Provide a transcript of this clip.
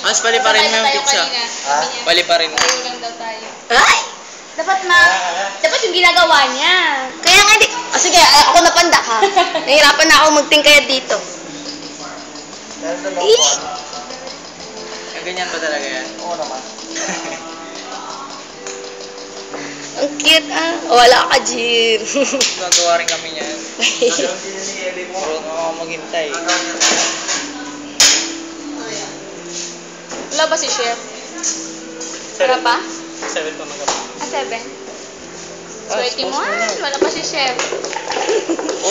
Mas pali pa rin mo yung pizza. niya, Pali pa rin. Tayo lang daw tayo. Ay! Dapat ma... Dapat yung ginagawa niya. Kaya nga di... Oh, sige, a- ako napanda ha. Nahirapan na ako magtingkayad dito. Eh! ganyan ba talaga yan? Oo naman. Ang cute ah. Wala ka, Jim. Gagawa rin kami niyan. Gagawin din ni Eli mo. Puro na ako maghintay. Ba si Chef? Wala pa? Seven pa magawa. Ah, seven. Ah, mo suppose ah. na. Wala pa si Chef.